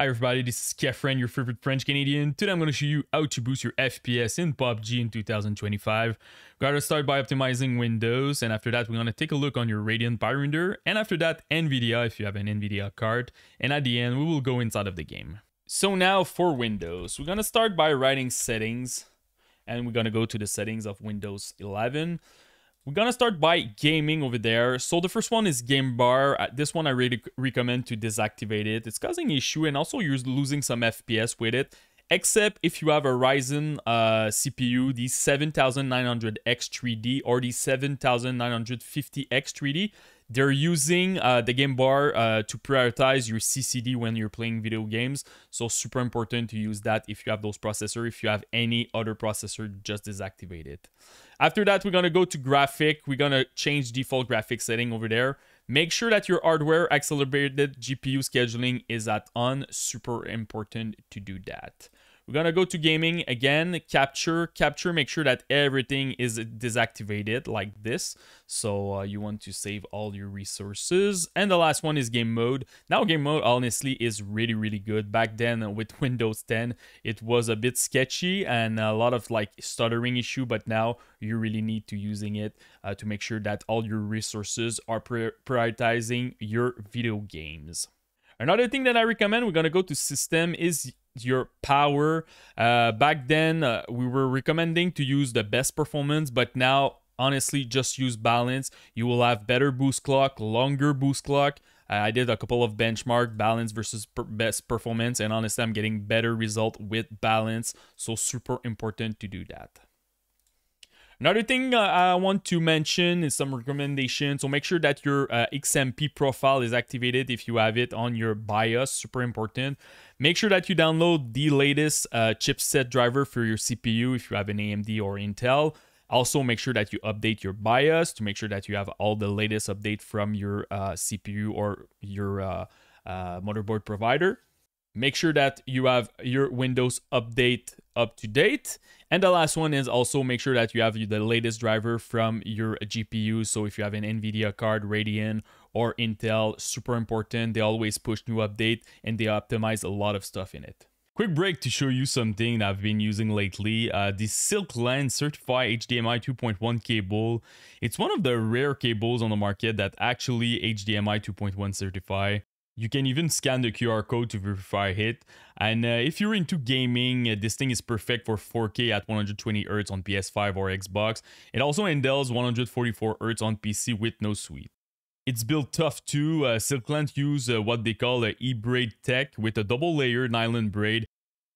Hi everybody, this is Kephren, your favorite French Canadian. Today I'm going to show you how to boost your FPS in PUBG in 2025. We're going to start by optimizing Windows, and after that we're going to take a look on your Radeon Render, and after that NVIDIA if you have an NVIDIA card, and at the end we will go inside of the game. So now for Windows, we're going to start by writing settings, and we're going to go to the settings of Windows 11. We're gonna start by gaming over there. So the first one is game bar. Uh, this one I really recommend to deactivate it. It's causing issue and also you're losing some FPS with it. Except if you have a Ryzen uh, CPU, the 7900X3D or the 7950X3D, they're using uh, the game bar uh, to prioritize your CCD when you're playing video games. So super important to use that if you have those processors. If you have any other processor, just deactivate it. After that, we're to go to graphic. We're to change default graphic setting over there. Make sure that your hardware accelerated GPU scheduling is at on. Super important to do that. We're gonna go to gaming again, capture, capture, make sure that everything is deactivated like this. So uh, you want to save all your resources. And the last one is game mode. Now game mode honestly is really, really good. Back then uh, with Windows 10, it was a bit sketchy and a lot of like stuttering issue, but now you really need to using it uh, to make sure that all your resources are prioritizing your video games. Another thing that I recommend, we're to go to system, is your power. Uh, back then, uh, we were recommending to use the best performance, but now, honestly, just use balance. You will have better boost clock, longer boost clock. Uh, I did a couple of benchmark balance versus per best performance, and honestly, I'm getting better result with balance. So super important to do that. Another thing uh, I want to mention is some recommendations. So make sure that your uh, XMP profile is activated if you have it on your BIOS, super important. Make sure that you download the latest uh, chipset driver for your CPU if you have an AMD or Intel. Also, make sure that you update your BIOS to make sure that you have all the latest update from your uh, CPU or your uh, uh, motherboard provider. Make sure that you have your Windows update up to date. And the last one is also make sure that you have the latest driver from your GPU. So if you have an NVIDIA card, Radeon, or Intel, super important. They always push new update and they optimize a lot of stuff in it. Quick break to show you something I've been using lately. Uh, the Silkland Certified HDMI 2.1 cable. It's one of the rare cables on the market that actually HDMI 2.1 certify. You can even scan the QR code to verify it. And uh, if you're into gaming, uh, this thing is perfect for 4K at 120Hz on PS5 or Xbox. It also handles 144Hz on PC with no sweep. It's built tough too. Uh, Silkland use uh, what they call a E-braid tech with a double layer nylon braid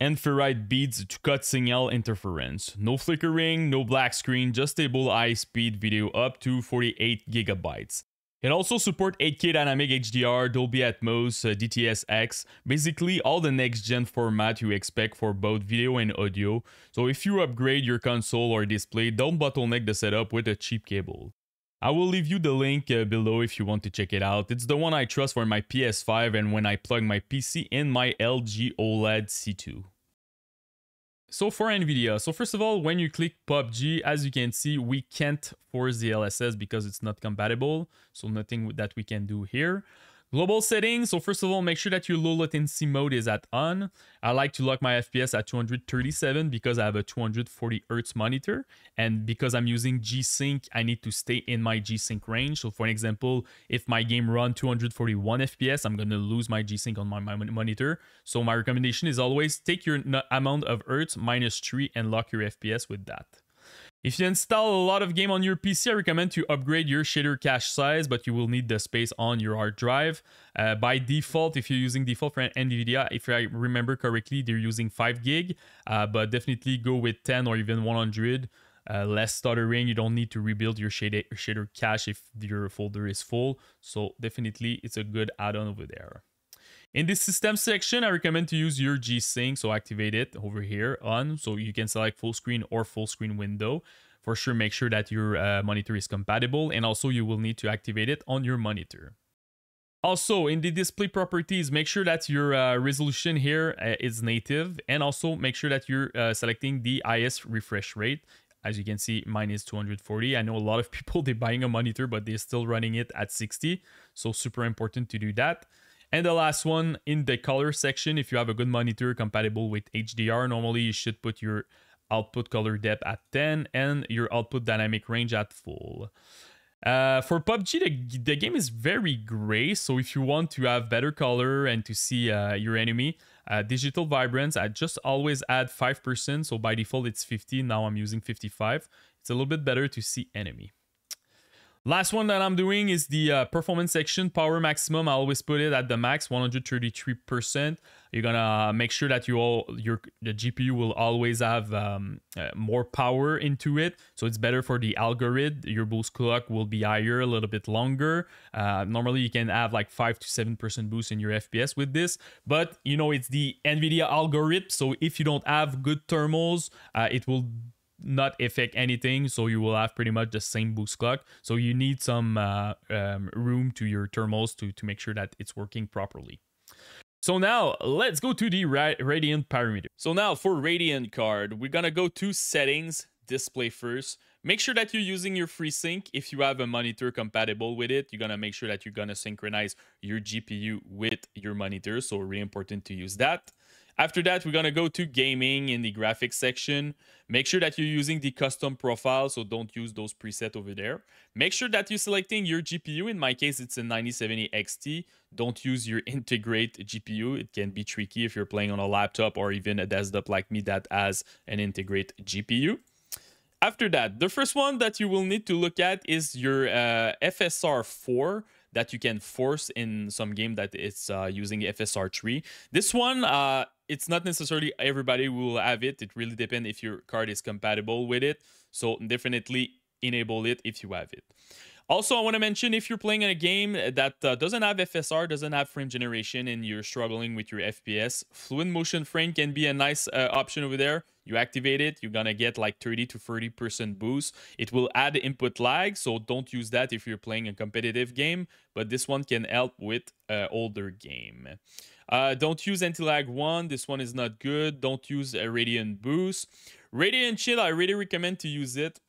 and ferrite beads to cut signal interference. No flickering, no black screen, just stable high-speed video up to 48 gigabytes. It also supports 8K Dynamic HDR, Dolby Atmos, uh, DTS:X, basically all the next-gen format you expect for both video and audio. So if you upgrade your console or display, don't bottleneck the setup with a cheap cable. I will leave you the link uh, below if you want to check it out. It's the one I trust for my PS5 and when I plug my PC in my LG OLED C2. So for NVIDIA, so first of all, when you click PUBG, as you can see, we can't force DLSS because it's not compatible. So nothing that we can do here. Global settings. So first of all, make sure that your low latency mode is at on. I like to lock my FPS at 237 because I have a 240 Hertz monitor. And because I'm using G-Sync, I need to stay in my G-Sync range. So for an example, if my game run 241 FPS, I'm going to lose my G-Sync on my, my monitor. So my recommendation is always take your amount of Hertz minus 3 and lock your FPS with that. If you install a lot of game on your PC, I recommend to upgrade your shader cache size, but you will need the space on your hard drive. Uh, by default, if you're using default for NVIDIA, if I remember correctly, they're using 5 gig, uh, but definitely go with 10 or even 100. Uh, less stuttering, you don't need to rebuild your shader, shader cache if your folder is full. So definitely it's a good add-on over there. In this system section, I recommend to use your G-Sync, so activate it over here on, so you can select full screen or full screen window. For sure, make sure that your uh, monitor is compatible, and also you will need to activate it on your monitor. Also, in the display properties, make sure that your uh, resolution here uh, is native, and also make sure that you're uh, selecting the highest refresh rate. As you can see, mine is 240. I know a lot of people, they're buying a monitor, but they're still running it at 60. So super important to do that. And the last one in the color section, if you have a good monitor compatible with HDR, normally you should put your output color depth at 10 and your output dynamic range at full. Uh, for PUBG, the, the game is very gray, so if you want to have better color and to see uh, your enemy, uh, digital vibrance, I just always add 5%, so by default it's 50, now I'm using 55. It's a little bit better to see enemy. Last one that I'm doing is the uh, performance section, power maximum. I always put it at the max, 133%. You're gonna make sure that you all your the GPU will always have um, uh, more power into it, so it's better for the algorithm. Your boost clock will be higher, a little bit longer. Uh, normally, you can have like five to seven percent boost in your FPS with this, but you know it's the NVIDIA algorithm. So if you don't have good thermals, uh, it will not affect anything so you will have pretty much the same boost clock. So you need some uh, um, room to your thermals to, to make sure that it's working properly. So now let's go to the Ra Radeon parameter. So now for Radeon card we're gonna go to settings display first. Make sure that you're using your FreeSync if you have a monitor compatible with it you're gonna make sure that you're gonna synchronize your GPU with your monitor so really important to use that after that, we're going to go to gaming in the graphics section. Make sure that you're using the custom profile, so don't use those presets over there. Make sure that you're selecting your GPU. In my case, it's a 9070 XT. Don't use your integrate GPU. It can be tricky if you're playing on a laptop or even a desktop like me that has an integrate GPU. After that, the first one that you will need to look at is your uh, FSR 4 that you can force in some game that it's uh, using FSR3. This one, uh, it's not necessarily everybody will have it. It really depends if your card is compatible with it. So definitely enable it if you have it. Also, I want to mention if you're playing in a game that uh, doesn't have FSR, doesn't have frame generation, and you're struggling with your FPS, Fluid Motion Frame can be a nice uh, option over there. You activate it, you're gonna get like 30 to 30% boost. It will add input lag, so don't use that if you're playing a competitive game, but this one can help with uh, older game. Uh, don't use anti-lag 1. This one is not good. Don't use a Radeon Boost. Radeon Chill, I really recommend to use it.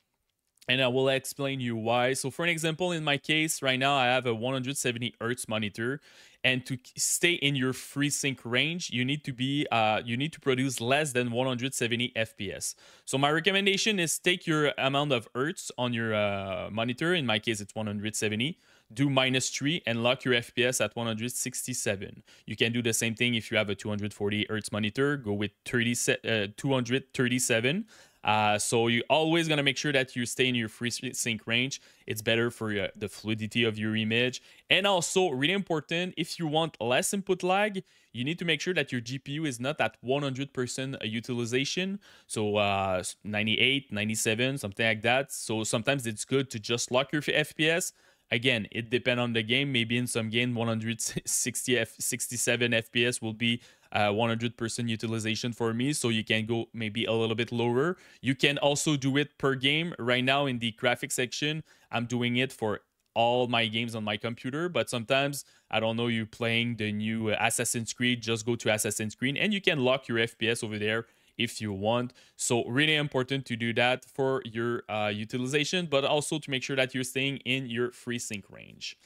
And I will explain you why. So for an example, in my case, right now I have a 170 Hertz monitor. And to stay in your FreeSync range, you need to be uh, you need to produce less than 170 FPS. So my recommendation is take your amount of Hertz on your uh, monitor. In my case, it's 170 do minus 3 and lock your FPS at 167. You can do the same thing if you have a 240 Hertz monitor, go with 30, uh, 237. Uh, so you're always going to make sure that you stay in your free sync range. It's better for the fluidity of your image. And also, really important, if you want less input lag, you need to make sure that your GPU is not at 100% utilization. So uh, 98, 97, something like that. So sometimes it's good to just lock your FPS again, it depends on the game. Maybe in some game, 160 F 67 FPS will be 100% uh, utilization for me. So you can go maybe a little bit lower. You can also do it per game. Right now in the graphics section, I'm doing it for all my games on my computer but sometimes i don't know you're playing the new assassin's creed just go to assassin's creed and you can lock your fps over there if you want. So really important to do that for your uh, utilization, but also to make sure that you're staying in your FreeSync range.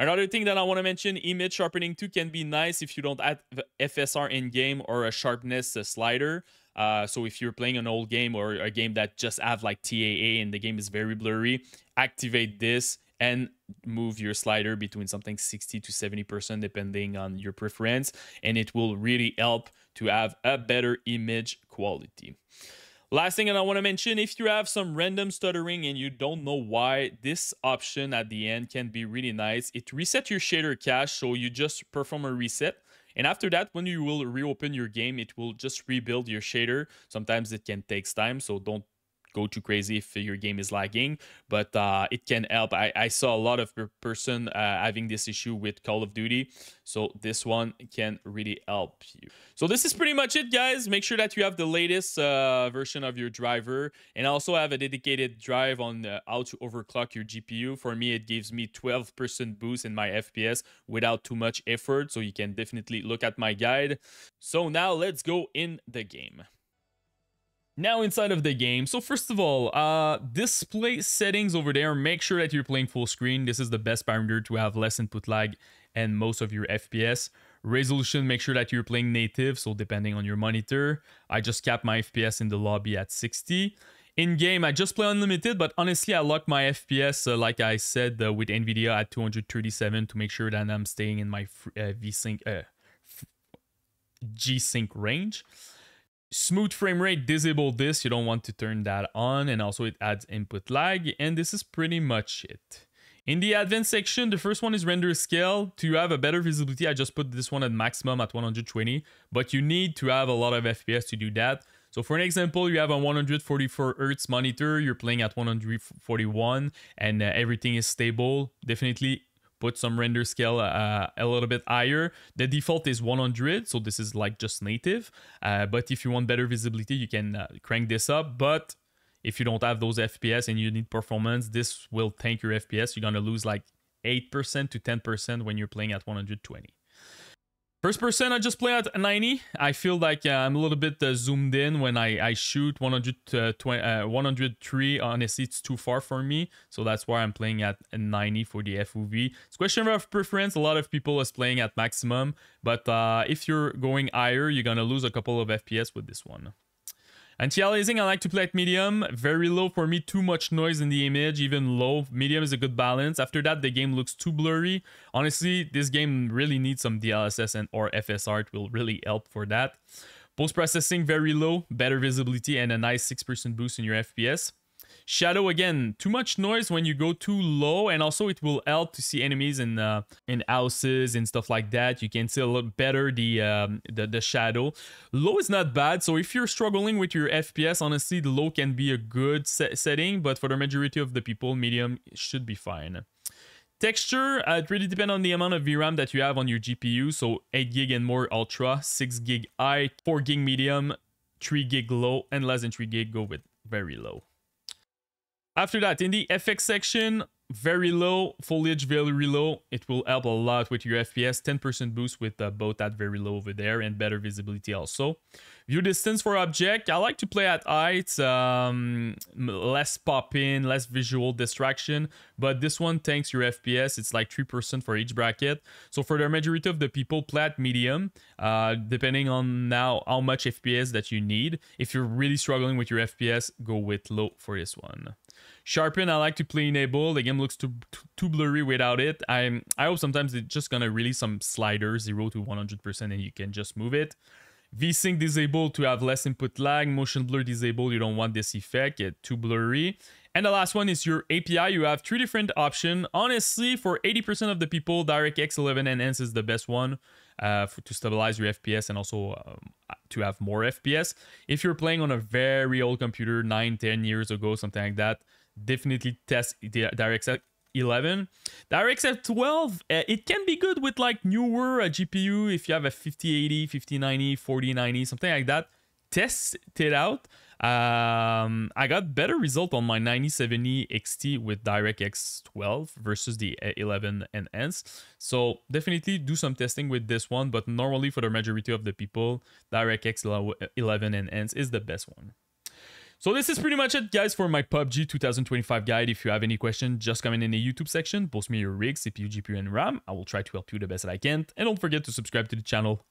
Another thing that I want to mention, image sharpening too can be nice if you don't add FSR in game or a sharpness slider. Uh, so if you're playing an old game or a game that just have like TAA and the game is very blurry, activate this and move your slider between something 60 to 70% depending on your preference and it will really help to have a better image quality. Last thing that I want to mention, if you have some random stuttering and you don't know why, this option at the end can be really nice. It resets your shader cache, so you just perform a reset. And after that, when you will reopen your game, it will just rebuild your shader. Sometimes it can take time, so don't go too crazy if your game is lagging but uh, it can help. I, I saw a lot of person uh, having this issue with call of duty so this one can really help you. So this is pretty much it guys. Make sure that you have the latest uh, version of your driver and also have a dedicated drive on uh, how to overclock your gpu for me it gives me 12 percent boost in my fps without too much effort so you can definitely look at my guide. So now let's go in the game now inside of the game, so first of all, uh, display settings over there, make sure that you're playing full screen. This is the best parameter to have less input lag and most of your FPS. Resolution, make sure that you're playing native, so depending on your monitor. I just cap my FPS in the lobby at 60. In game, I just play unlimited, but honestly, I lock my FPS, uh, like I said, uh, with NVIDIA at 237 to make sure that I'm staying in my uh, V-Sync, uh, G-Sync range. Smooth frame rate, disable this. You don't want to turn that on. And also it adds input lag. And this is pretty much it. In the advanced section, the first one is render scale. To have a better visibility, I just put this one at maximum at 120. But you need to have a lot of FPS to do that. So for an example, you have a 144 Hertz monitor, you're playing at 141 and uh, everything is stable. Definitely put some render scale uh, a little bit higher. The default is 100, so this is like just native. Uh, but if you want better visibility, you can uh, crank this up. But if you don't have those FPS and you need performance, this will tank your FPS. You're gonna lose like 8% to 10% when you're playing at 120. First person, I just play at 90. I feel like uh, I'm a little bit uh, zoomed in when I, I shoot 120, uh, 103. Honestly, it's too far for me. So that's why I'm playing at 90 for the FOV. It's question of preference. A lot of people is playing at maximum. But uh, if you're going higher, you're going to lose a couple of FPS with this one. Anti-aliasing, I like to play at medium. Very low for me, too much noise in the image, even low. Medium is a good balance. After that, the game looks too blurry. Honestly, this game really needs some DLSS and or FSR. It will really help for that. Post-processing, very low. Better visibility and a nice 6% boost in your FPS. Shadow again, too much noise when you go too low, and also it will help to see enemies in uh, in houses and stuff like that. You can see a lot better the um, the, the shadow. Low is not bad, so if you're struggling with your FPS, honestly, the low can be a good set setting, but for the majority of the people, medium should be fine. Texture, uh, it really depends on the amount of VRAM that you have on your GPU. So 8 gig and more ultra, 6 gig high, 4 gig medium, 3 gig low, and less than 3 gig go with very low. After that, in the FX section, very low, foliage very low. It will help a lot with your FPS. 10% boost with uh, both at very low over there and better visibility also. View distance for object. I like to play at height, um, less pop in, less visual distraction. But this one tanks your FPS. It's like 3% for each bracket. So for the majority of the people, play at medium, uh, depending on now how much FPS that you need. If you're really struggling with your FPS, go with low for this one. Sharpen, I like to play enable. The game looks too too blurry without it. I I hope sometimes it's just gonna release some sliders, 0 to 100%, and you can just move it. VSync disabled to have less input lag. Motion blur disabled. You don't want this effect. It's too blurry. And the last one is your API. You have three different options. Honestly, for 80% of the people, DirectX 11 Enhance is the best one uh, to stabilize your FPS and also um, to have more FPS. If you're playing on a very old computer, 9, 10 years ago, something like that, definitely test DirectX 11. DirectX 12, uh, it can be good with like newer uh, GPU if you have a 5080, 5090, 4090, something like that. Test it out. Um, I got better result on my 9070 XT with DirectX 12 versus the 11 Enhance. So definitely do some testing with this one, but normally for the majority of the people, DirectX 11 Enhance is the best one. So this is pretty much it, guys, for my PUBG 2025 guide. If you have any questions, just comment in the YouTube section. Post me your rig, CPU, GPU, and RAM. I will try to help you the best that I can. And don't forget to subscribe to the channel.